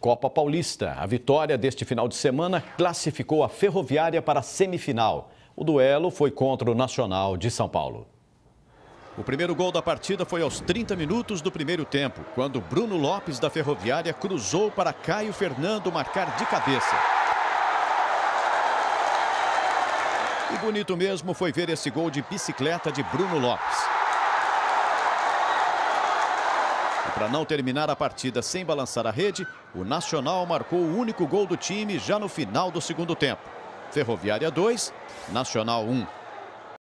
Copa Paulista. A vitória deste final de semana classificou a Ferroviária para a semifinal. O duelo foi contra o Nacional de São Paulo. O primeiro gol da partida foi aos 30 minutos do primeiro tempo, quando Bruno Lopes da Ferroviária cruzou para Caio Fernando marcar de cabeça. E bonito mesmo foi ver esse gol de bicicleta de Bruno Lopes. E para não terminar a partida sem balançar a rede, o Nacional marcou o único gol do time já no final do segundo tempo. Ferroviária 2, Nacional 1.